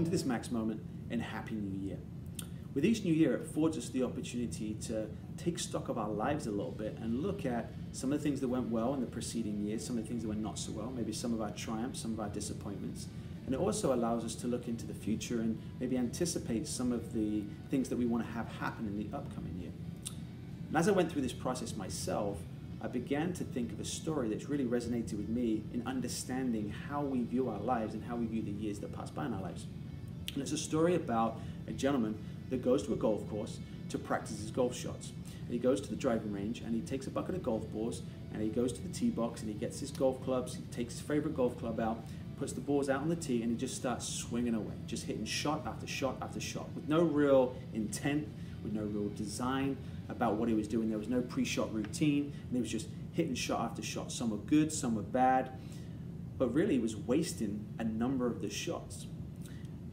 welcome to this Max Moment and Happy New Year. With each new year, it affords us the opportunity to take stock of our lives a little bit and look at some of the things that went well in the preceding year, some of the things that went not so well, maybe some of our triumphs, some of our disappointments. And it also allows us to look into the future and maybe anticipate some of the things that we want to have happen in the upcoming year. And as I went through this process myself, I began to think of a story that's really resonated with me in understanding how we view our lives and how we view the years that pass by in our lives. And it's a story about a gentleman that goes to a golf course to practice his golf shots. And he goes to the driving range and he takes a bucket of golf balls and he goes to the tee box and he gets his golf clubs, he takes his favorite golf club out, puts the balls out on the tee and he just starts swinging away, just hitting shot after shot after shot with no real intent, with no real design about what he was doing. There was no pre-shot routine and he was just hitting shot after shot. Some were good, some were bad, but really he was wasting a number of the shots.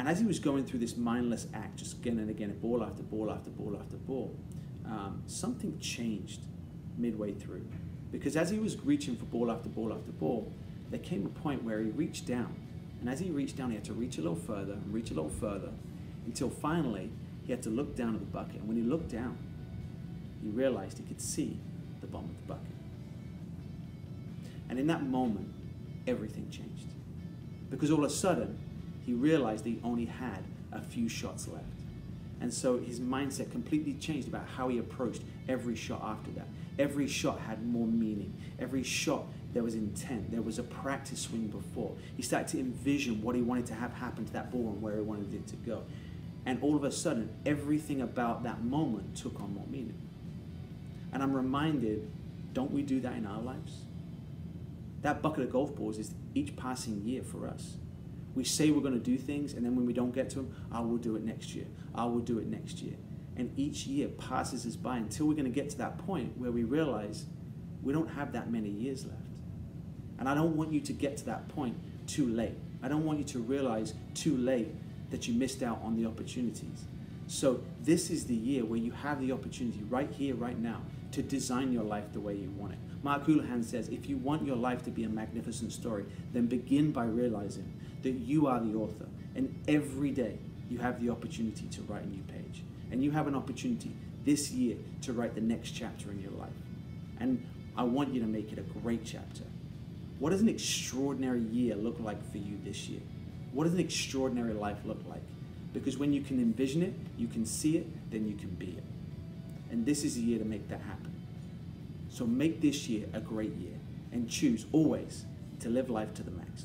And as he was going through this mindless act, just again and again, ball after ball after ball after ball, um, something changed midway through. Because as he was reaching for ball after ball after ball, there came a point where he reached down. And as he reached down, he had to reach a little further and reach a little further until finally he had to look down at the bucket. And when he looked down, he realized he could see the bottom of the bucket. And in that moment, everything changed. Because all of a sudden, he realized he only had a few shots left. And so his mindset completely changed about how he approached every shot after that. Every shot had more meaning. Every shot, there was intent. There was a practice swing before. He started to envision what he wanted to have happen to that ball and where he wanted it to go. And all of a sudden, everything about that moment took on more meaning. And I'm reminded, don't we do that in our lives? That bucket of golf balls is each passing year for us. We say we're going to do things, and then when we don't get to them, I will do it next year. I will do it next year. And each year passes us by until we're going to get to that point where we realize we don't have that many years left. And I don't want you to get to that point too late. I don't want you to realize too late that you missed out on the opportunities. So, this is the year where you have the opportunity right here, right now, to design your life the way you want it. Mark Houlahan says if you want your life to be a magnificent story, then begin by realizing that you are the author. And every day you have the opportunity to write a new page. And you have an opportunity this year to write the next chapter in your life. And I want you to make it a great chapter. What does an extraordinary year look like for you this year? What does an extraordinary life look like? Because when you can envision it, you can see it, then you can be it. And this is the year to make that happen. So make this year a great year and choose always to live life to the max.